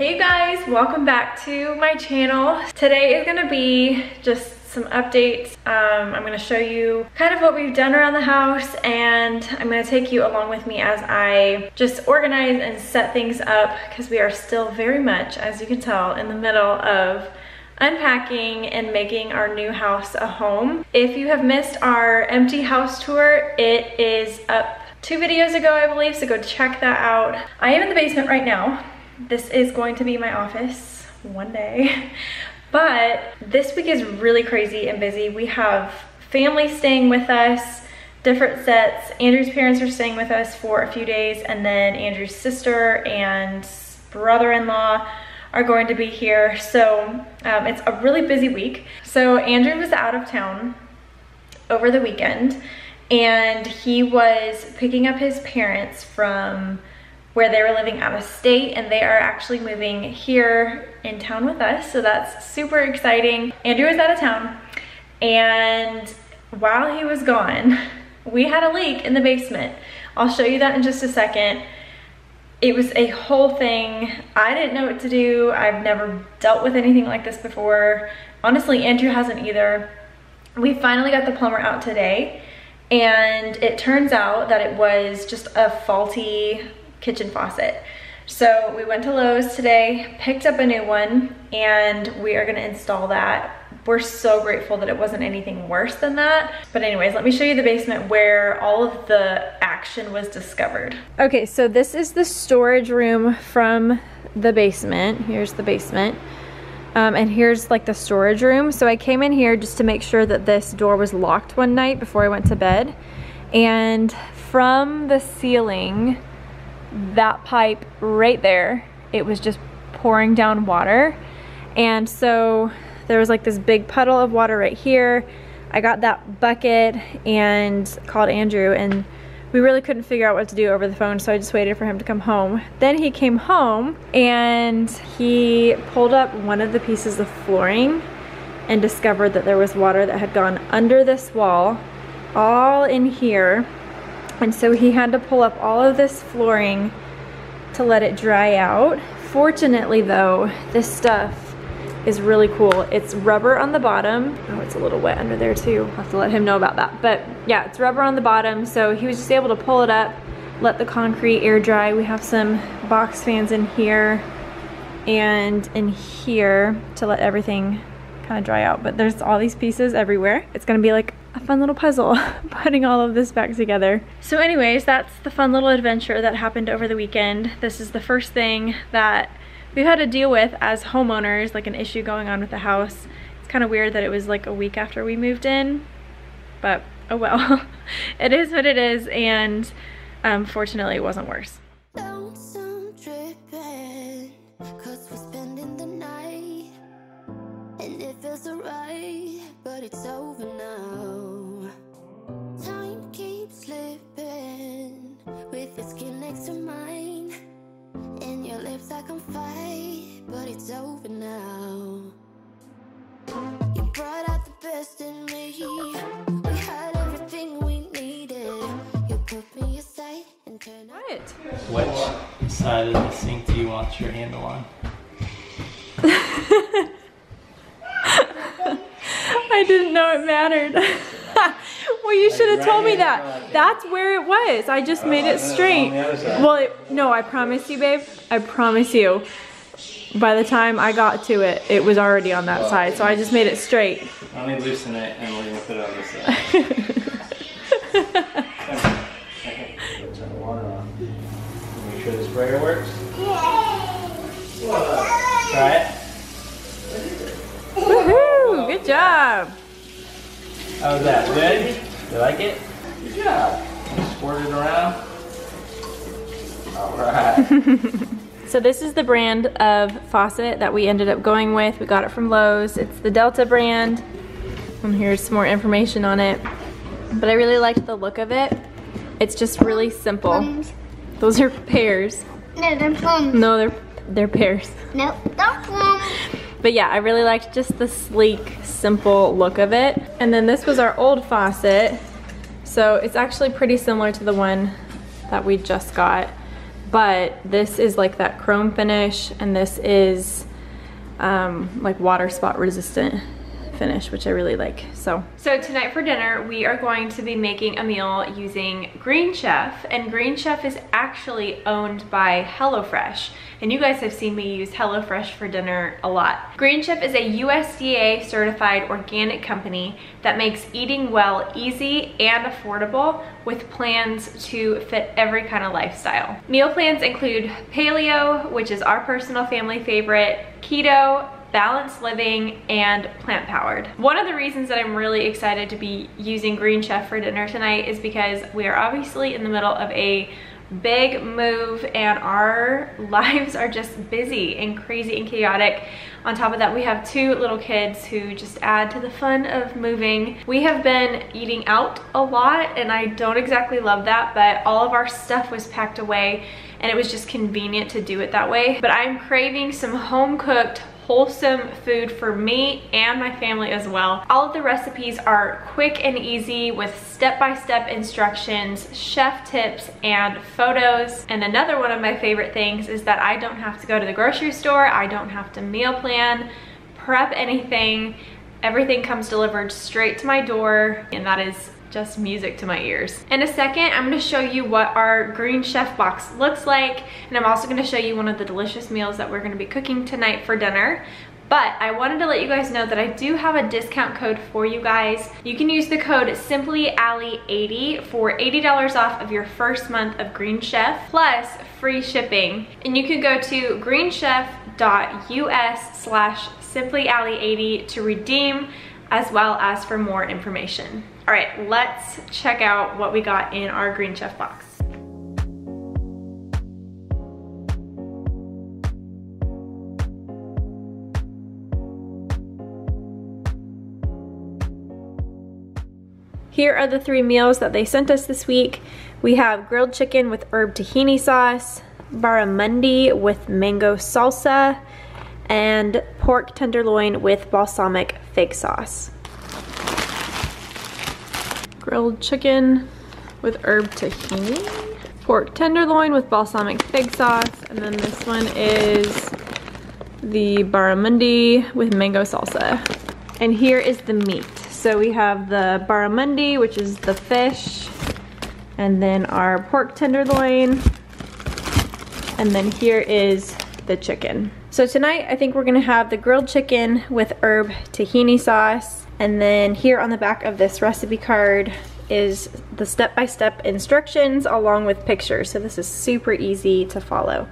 Hey guys, welcome back to my channel. Today is gonna be just some updates. Um, I'm gonna show you kind of what we've done around the house and I'm gonna take you along with me as I just organize and set things up because we are still very much, as you can tell, in the middle of unpacking and making our new house a home. If you have missed our empty house tour, it is up two videos ago, I believe, so go check that out. I am in the basement right now this is going to be my office one day. But this week is really crazy and busy. We have family staying with us, different sets. Andrew's parents are staying with us for a few days and then Andrew's sister and brother-in-law are going to be here. So um, it's a really busy week. So Andrew was out of town over the weekend and he was picking up his parents from where they were living out of state and they are actually moving here in town with us. So that's super exciting. Andrew was out of town and while he was gone, we had a leak in the basement. I'll show you that in just a second. It was a whole thing. I didn't know what to do. I've never dealt with anything like this before. Honestly, Andrew hasn't either. We finally got the plumber out today and it turns out that it was just a faulty kitchen faucet. So we went to Lowe's today, picked up a new one, and we are gonna install that. We're so grateful that it wasn't anything worse than that. But anyways, let me show you the basement where all of the action was discovered. Okay, so this is the storage room from the basement. Here's the basement. Um, and here's like the storage room. So I came in here just to make sure that this door was locked one night before I went to bed. And from the ceiling, that pipe right there, it was just pouring down water. And so there was like this big puddle of water right here. I got that bucket and called Andrew and we really couldn't figure out what to do over the phone so I just waited for him to come home. Then he came home and he pulled up one of the pieces of flooring and discovered that there was water that had gone under this wall all in here and so he had to pull up all of this flooring to let it dry out. Fortunately though, this stuff is really cool. It's rubber on the bottom. Oh, it's a little wet under there too. I'll have to let him know about that. But yeah, it's rubber on the bottom. So he was just able to pull it up, let the concrete air dry. We have some box fans in here and in here to let everything kind of dry out. But there's all these pieces everywhere. It's gonna be like a fun little puzzle putting all of this back together. So anyways, that's the fun little adventure that happened over the weekend. This is the first thing that we've had to deal with as homeowners, like an issue going on with the house. It's kind of weird that it was like a week after we moved in, but oh well. it is what it is and um, fortunately it wasn't worse. Which side of the sink do you want your handle on? I didn't know it mattered. well, you should have told me that. That's where it was. I just made it uh, straight. Well, it, no, I promise you, babe. I promise you. By the time I got to it, it was already on that side. So I just made it straight. Let me loosen it and we're gonna put it on this side. okay, turn the water on. Make sure the sprayer works. Try it. Woohoo! Good job. How's that? Good? You like it? Good job. Squirt it around. All right. so this is the brand of faucet that we ended up going with. We got it from Lowe's. It's the Delta brand. And here's some more information on it. But I really liked the look of it. It's just really simple. Those are pears. No, they're plums. No, they're they're pears. No, they're plums. But yeah, I really liked just the sleek, simple look of it. And then this was our old faucet. So it's actually pretty similar to the one that we just got. but this is like that chrome finish and this is um, like water spot resistant finish, which I really like, so. So tonight for dinner, we are going to be making a meal using Green Chef, and Green Chef is actually owned by HelloFresh, and you guys have seen me use HelloFresh for dinner a lot. Green Chef is a USDA certified organic company that makes eating well easy and affordable with plans to fit every kind of lifestyle. Meal plans include paleo, which is our personal family favorite, keto, balanced living, and plant powered. One of the reasons that I'm really excited to be using Green Chef for dinner tonight is because we are obviously in the middle of a big move and our lives are just busy and crazy and chaotic. On top of that, we have two little kids who just add to the fun of moving. We have been eating out a lot and I don't exactly love that, but all of our stuff was packed away and it was just convenient to do it that way. But I'm craving some home cooked wholesome food for me and my family as well. All of the recipes are quick and easy with step-by-step -step instructions, chef tips, and photos. And another one of my favorite things is that I don't have to go to the grocery store, I don't have to meal plan, prep anything. Everything comes delivered straight to my door, and that is just music to my ears. In a second, I'm gonna show you what our Green Chef box looks like, and I'm also gonna show you one of the delicious meals that we're gonna be cooking tonight for dinner. But I wanted to let you guys know that I do have a discount code for you guys. You can use the code SimplyAllie80 for $80 off of your first month of Green Chef plus free shipping. And you can go to greenchef.us slash SimplyAllie80 to redeem as well as for more information. All right, let's check out what we got in our Green Chef box. Here are the three meals that they sent us this week. We have grilled chicken with herb tahini sauce, barramundi with mango salsa, and pork tenderloin with balsamic fig sauce grilled chicken with herb tahini, pork tenderloin with balsamic fig sauce, and then this one is the barramundi with mango salsa. And here is the meat. So we have the barramundi, which is the fish, and then our pork tenderloin, and then here is the chicken. So tonight, I think we're gonna have the grilled chicken with herb tahini sauce, and then here on the back of this recipe card is the step-by-step -step instructions along with pictures. So this is super easy to follow.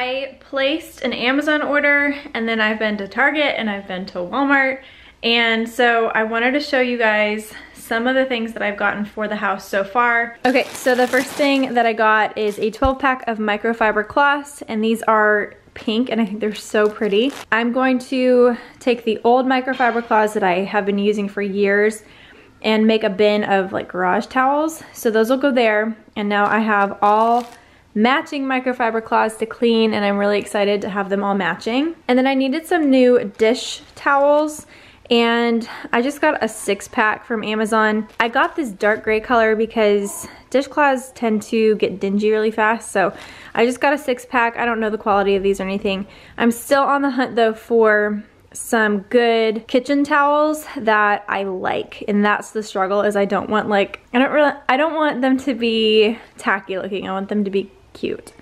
I placed an Amazon order and then I've been to Target and I've been to Walmart. And so I wanted to show you guys some of the things that I've gotten for the house so far. Okay, so the first thing that I got is a 12 pack of microfiber cloths and these are pink and I think they're so pretty. I'm going to take the old microfiber cloths that I have been using for years and make a bin of like garage towels. So those will go there. And now I have all matching microfiber cloths to clean and I'm really excited to have them all matching. And then I needed some new dish towels and I just got a six pack from Amazon. I got this dark gray color because dishcloths tend to get dingy really fast so I just got a six pack. I don't know the quality of these or anything. I'm still on the hunt though for some good kitchen towels that I like and that's the struggle is I don't want like I don't really I don't want them to be tacky looking I want them to be cute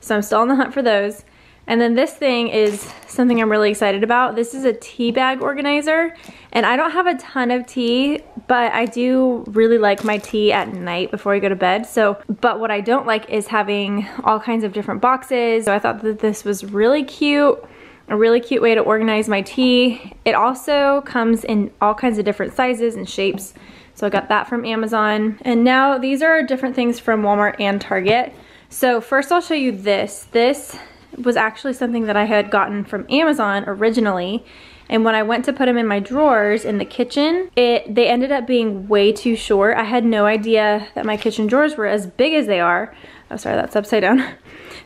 so I'm still on the hunt for those and then this thing is something I'm really excited about. This is a tea bag organizer. And I don't have a ton of tea, but I do really like my tea at night before I go to bed. So, but what I don't like is having all kinds of different boxes. So I thought that this was really cute a really cute way to organize my tea. It also comes in all kinds of different sizes and shapes. So I got that from Amazon. And now these are different things from Walmart and Target. So first I'll show you this. This was actually something that I had gotten from Amazon originally. And when I went to put them in my drawers in the kitchen, it they ended up being way too short. I had no idea that my kitchen drawers were as big as they are. Oh, sorry, that's upside down.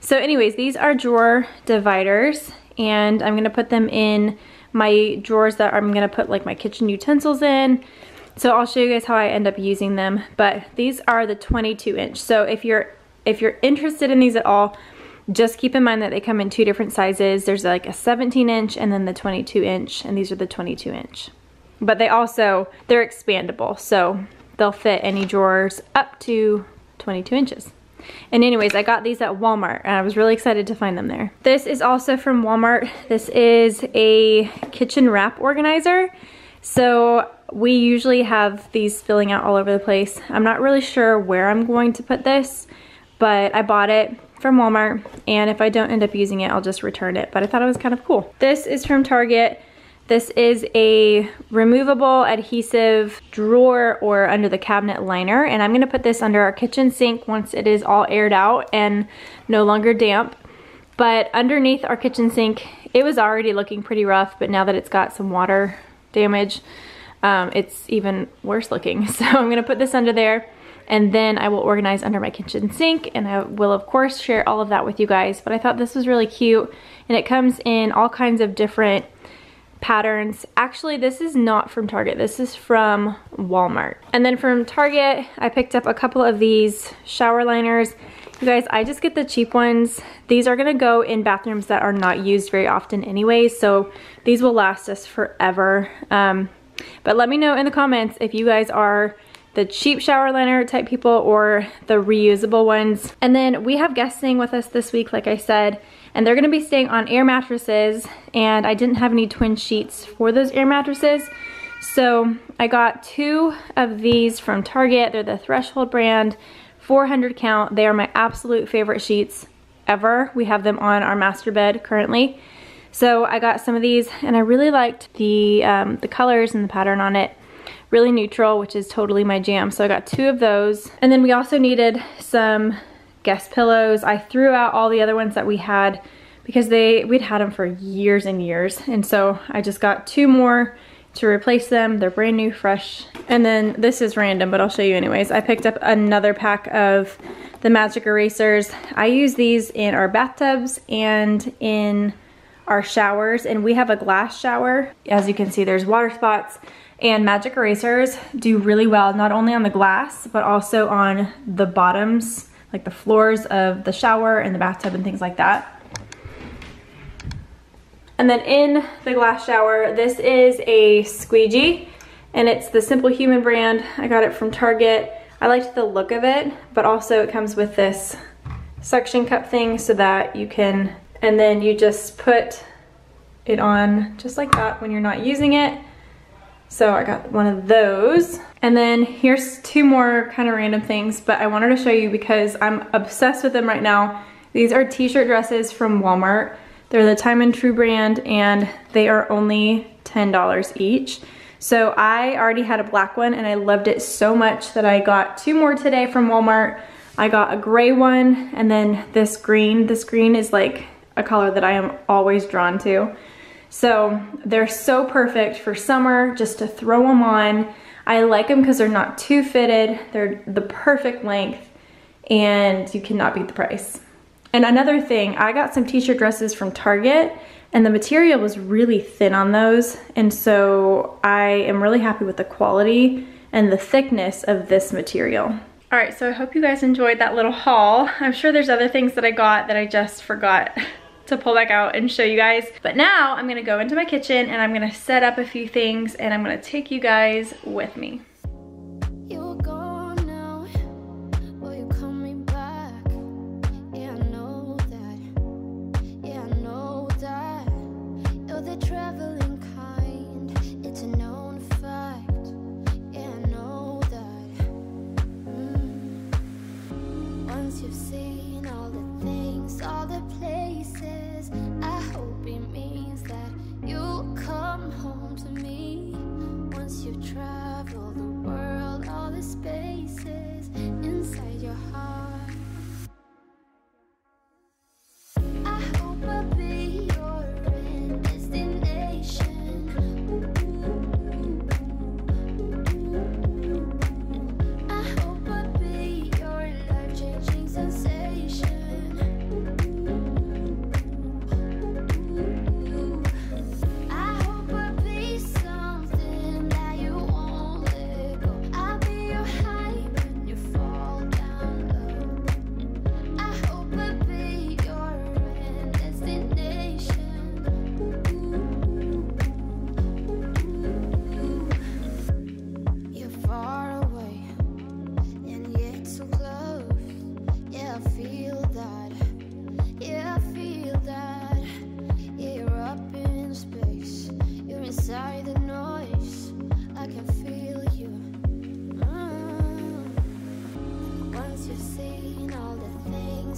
So anyways, these are drawer dividers and I'm gonna put them in my drawers that I'm gonna put like my kitchen utensils in. So I'll show you guys how I end up using them. But these are the 22 inch. So if you're if you're interested in these at all, just keep in mind that they come in two different sizes. There's like a 17 inch and then the 22 inch, and these are the 22 inch. But they also, they're expandable, so they'll fit any drawers up to 22 inches. And anyways, I got these at Walmart and I was really excited to find them there. This is also from Walmart. This is a kitchen wrap organizer. So we usually have these filling out all over the place. I'm not really sure where I'm going to put this, but I bought it from Walmart and if I don't end up using it I'll just return it but I thought it was kind of cool. This is from Target. This is a removable adhesive drawer or under the cabinet liner and I'm gonna put this under our kitchen sink once it is all aired out and no longer damp. But underneath our kitchen sink, it was already looking pretty rough but now that it's got some water damage, um, it's even worse looking. So I'm gonna put this under there and then I will organize under my kitchen sink and I will of course share all of that with you guys but I thought this was really cute and it comes in all kinds of different patterns. Actually, this is not from Target. This is from Walmart. And then from Target, I picked up a couple of these shower liners. You guys, I just get the cheap ones. These are gonna go in bathrooms that are not used very often anyway, so these will last us forever. Um, but let me know in the comments if you guys are the cheap shower liner type people or the reusable ones. And then we have guests staying with us this week, like I said, and they're gonna be staying on air mattresses and I didn't have any twin sheets for those air mattresses. So I got two of these from Target. They're the Threshold brand, 400 count. They are my absolute favorite sheets ever. We have them on our master bed currently. So I got some of these and I really liked the, um, the colors and the pattern on it really neutral, which is totally my jam. So I got two of those. And then we also needed some guest pillows. I threw out all the other ones that we had because they we'd had them for years and years. And so I just got two more to replace them. They're brand new, fresh. And then this is random, but I'll show you anyways. I picked up another pack of the Magic Erasers. I use these in our bathtubs and in our showers. And we have a glass shower. As you can see, there's water spots. And magic erasers do really well, not only on the glass, but also on the bottoms, like the floors of the shower and the bathtub and things like that. And then in the glass shower, this is a squeegee and it's the Simple Human brand. I got it from Target. I liked the look of it, but also it comes with this suction cup thing so that you can, and then you just put it on just like that when you're not using it so I got one of those. And then here's two more kind of random things, but I wanted to show you because I'm obsessed with them right now. These are t-shirt dresses from Walmart. They're the Time and True brand and they are only $10 each. So I already had a black one and I loved it so much that I got two more today from Walmart. I got a gray one and then this green. This green is like a color that I am always drawn to. So they're so perfect for summer, just to throw them on. I like them because they're not too fitted. They're the perfect length and you cannot beat the price. And another thing, I got some t-shirt dresses from Target and the material was really thin on those. And so I am really happy with the quality and the thickness of this material. All right, so I hope you guys enjoyed that little haul. I'm sure there's other things that I got that I just forgot to pull back out and show you guys. But now I'm gonna go into my kitchen and I'm gonna set up a few things and I'm gonna take you guys with me. You travel the world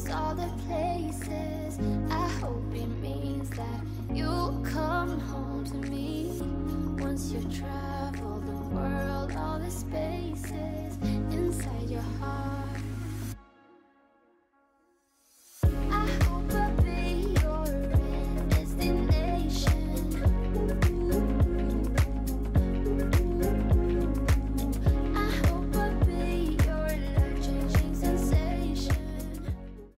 all the places. I hope it means that you'll come home to me once you travel the world, all the spaces inside your heart.